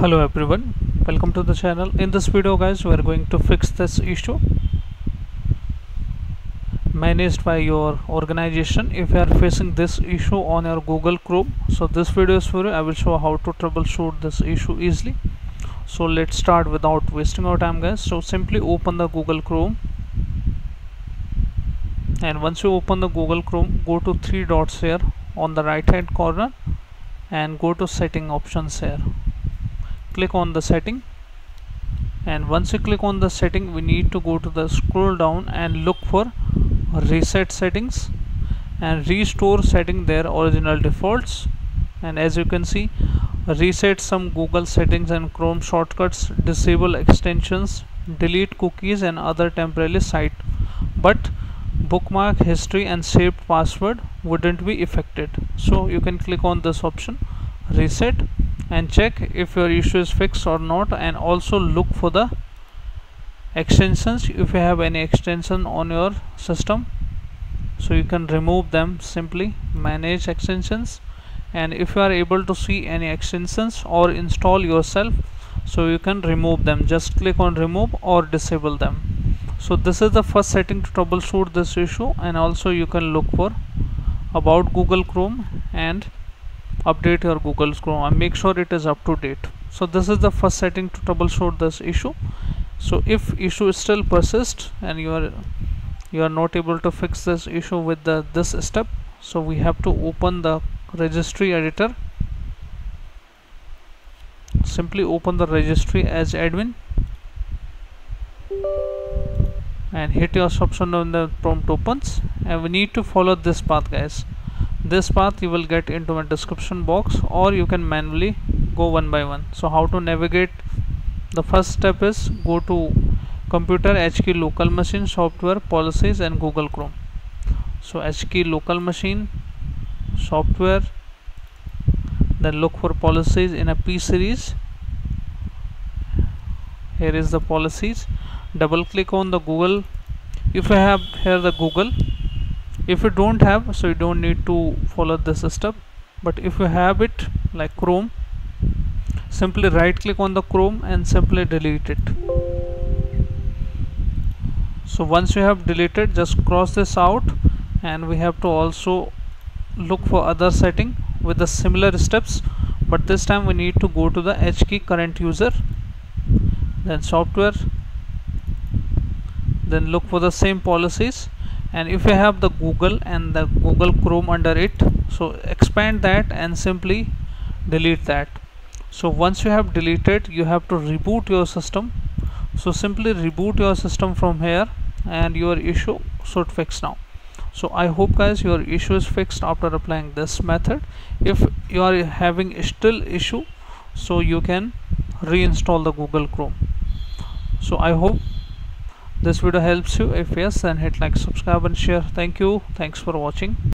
hello everyone welcome to the channel. In this video guys we are going to fix this issue managed by your organization. If you are facing this issue on your google chrome so this video is for you. I will show how to troubleshoot this issue easily. So let's start without wasting our time guys. So simply open the google chrome. And once you open the google chrome go to three dots here on the right hand corner and go to setting options here click on the setting. And once you click on the setting we need to go to the scroll down and look for reset settings and restore setting their original defaults. And as you can see reset some google settings and chrome shortcuts disable extensions delete cookies and other temporary site. But bookmark history and saved password wouldn't be affected. So you can click on this option reset and check if your issue is fixed or not and also look for the extensions if you have any extension on your system. So you can remove them simply manage extensions. And if you are able to see any extensions or install yourself so you can remove them. Just click on remove or disable them. So this is the first setting to troubleshoot this issue and also you can look for about Google Chrome and update your Google Chrome and make sure it is up to date. So this is the first setting to troubleshoot this issue. So if issue still persists and you are you are not able to fix this issue with the this step so we have to open the registry editor. Simply open the registry as admin and hit your option when the prompt opens. And we need to follow this path guys this path you will get into my description box or you can manually go one by one. So how to navigate? The first step is go to computer HKey local machine software policies and Google Chrome. So HKey local machine software then look for policies in a P series. Here is the policies. Double click on the Google. If I have here the Google if you don't have so you don't need to follow this step but if you have it like Chrome simply right click on the Chrome and simply delete it. So once you have deleted just cross this out and we have to also look for other setting with the similar steps. But this time we need to go to the HKey current user then software then look for the same policies and if you have the Google and the Google Chrome under it so expand that and simply delete that. So once you have deleted you have to reboot your system. So simply reboot your system from here and your issue should fix now. So I hope guys your issue is fixed after applying this method. If you are having still issue so you can reinstall the Google Chrome. So I hope this video helps you. If yes then hit like subscribe and share. Thank you. Thanks for watching